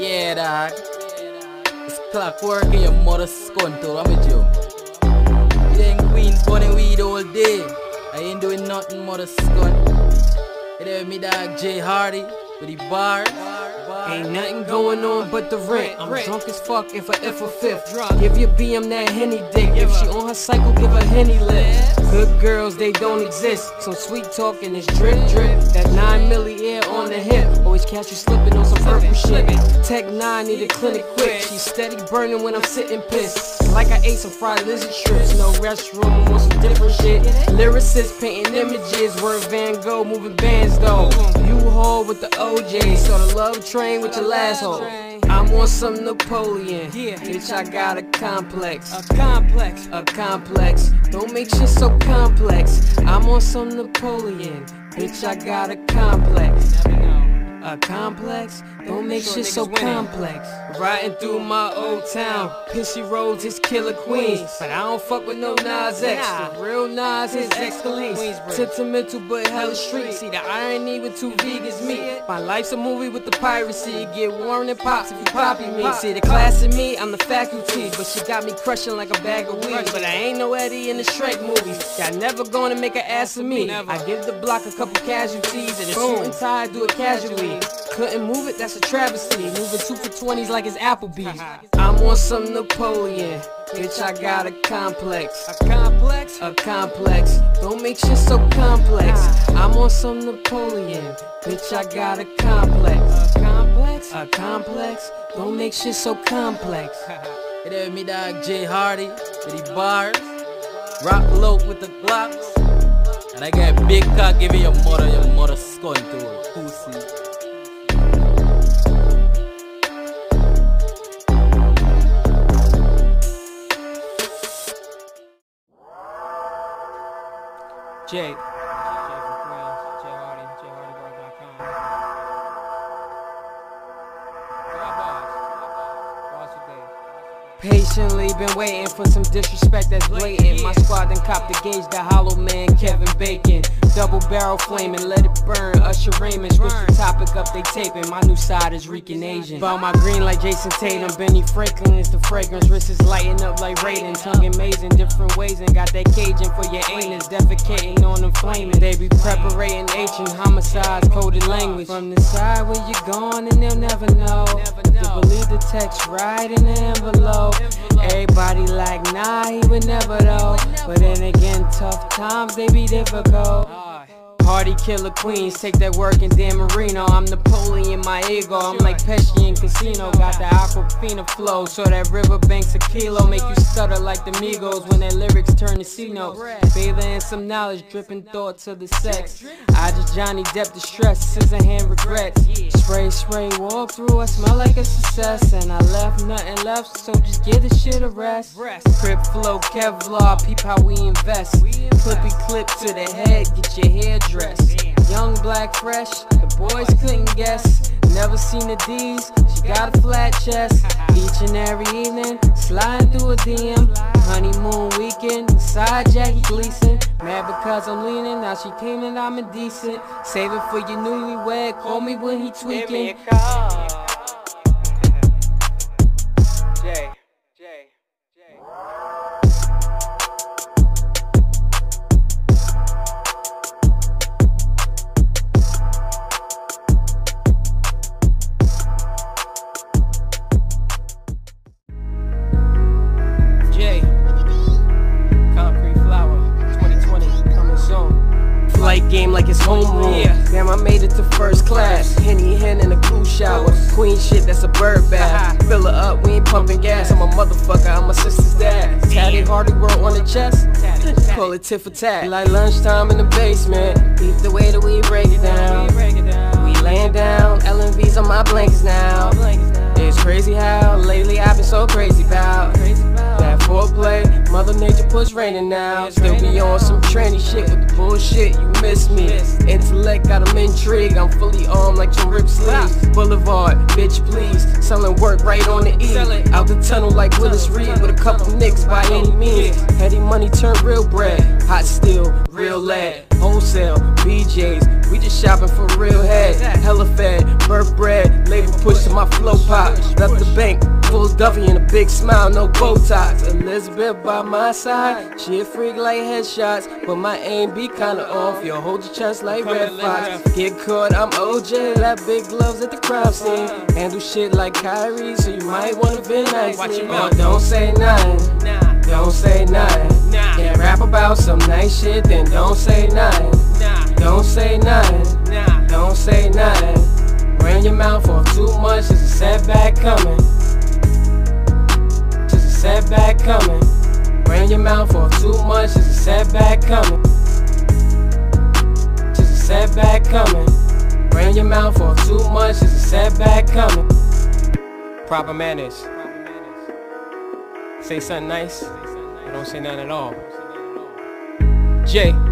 Yeah, dog. It's clockwork in your mother's too. I'm with you. You in Queens burning weed all day. I ain't doing nothing, mother's cunt. You there with me, dog, Jay Hardy, with the bar. Ain't nothing going on but the rent. I'm drunk as fuck if I if a fifth. Give your BM that henny dick. If she on her cycle, give her henny lips. Good girls, they don't exist. Some sweet talking is drip drip. That 9 milli air on the hip. Always catch you slipping on some purple shit. Tech 9 need a clinic quick. She's steady burning when I'm sitting pissed. Like I ate some fried lizard strips. No restroom, want some different shit. Lyricists painting images. Word Van Gogh moving bands though. You haul with the OJ. So the love train with your last hole. I'm on some Napoleon. Yeah, bitch, I got a complex. A complex. A complex. Don't make shit so complex. I'm on some Napoleon. Bitch, I got a complex. A complex? Don't make shit so complex. Riding through my old town, pissy roads is killer queens. But I don't fuck with no Nas X. The real Nas is X Sentimental but hella street. See the irony with two vegans meet. My life's a movie with the piracy. Get warm and pops if you poppy me. See the class in me, I'm the faculty. But she got me crushing like a bag of weed. But I ain't no Eddie in the Shrek movies. Y'all never gonna make an ass of me. I give the block a couple casualties and a suit and tie, do it casually. Couldn't move it, that's a travesty. Moving two for 20s like it's Applebee's. I'm on some Napoleon. Bitch, I got a complex. A complex? A complex. Don't make shit so complex. I'm on some Napoleon. Bitch, I got a complex. A complex? A complex. Don't make shit so complex. You there me, dog, Jay Hardy, with the bars. Rock low with the glocks. And I got big cock giving your mother, your mother skull to a Pussy. Jay. Patiently been waiting for some disrespect that's blatant. My squad then cop the gauge, the hollow man, Kevin Bacon. Double barrel flaming, let it burn. Usher Raymond, switch the topic up, they taping. My new side is reeking Asian. Bout my green like Jayson Tatum. Benny Franklin is the fragrance. Wrist is lighting up like Raiden. Tongue amazing, different ways. And got that Cajun for your anus. Defecating on them flaming. They be preparating ancient homicides, coded language. From the side where you're going and they'll never know. To believe the text right in the envelope. Like, nah, he would never though. But then again, tough times, they be difficult. Party killer queens, take that work in Dan Marino. I'm Napoleon, my ego. I'm like Pesci in Casino. Got the Aquafina flow, so that riverbank's a kilo. Make you stutter like the Migos when their lyrics turn to C notes. Bathing in some knowledge, dripping thoughts of the sex. I just Johnny Depp distress, scissor hand regrets. Spray, spray, walk through, I smell like a success. And I left nothing left, so just give the shit a rest. Crip flow, Kevlar, peep how we invest. Clippy clip to the head, get your hair dressed. Young, black, fresh, the boys couldn't guess. Never seen the D's, she got a flat chest. Each and every evening, sliding through a DM. Honeymoon weekend, side Jackie Gleason. Mad because I'm leaning, now she came and I'm indecent. Save it for your newlywed, call me when he tweaking. Jay. Game like it's homeroom. Yeah. Damn, I made it to first class. Henny hen in a cool shower. Queen shit, that's a bird bath. Uh-huh. Fill her up, we ain't pumping gas. I'm a motherfucker, I'm my sister's dad. Tatty Hardy world on the chest. Call it tit for tat. Like lunchtime in the basement. Beat the way that we break it down. We laying down. LMVs on my blankets now. It's crazy how lately I've been so crazy about that foreplay. Mother Nature puts raining now. Still be on some trendy shit with the bullshit. You miss me. Intellect got 'em intrigued. I'm fully armed like Jim Rip sleeves. Boulevard, bitch please. Selling work right on the E. Out the tunnel like Willis Reed with a couple nicks by any means. Heady money turn real bread. Hot steel, real lead. Wholesale, BJ's. We just shopping for real head. Hella fed, birth bread, label push to my flow pop. Left the bank, full Duffy and a big smile, no Botox. Elizabeth by my side, she a freak like headshots, but my aim be kinda off. Yo, hold your chest like Redd Foxx. Get caught, I'm OJ, lap big gloves at the crime scene. Handle shit like Kyrie, so you might wanna be nice. Oh, don't say nothing, don't say nothing. Can't rap about some nice shit, then don't say nothing. Don't say nothing, don't say nothing. Ran your mouth off too much, there's a setback coming. Just a setback coming. Ran your mouth off too much, there's a setback coming. Just a setback coming. Ran your mouth off too much, there's a setback coming. Proper manners. Say something nice, or don't say nothing at all. Jay.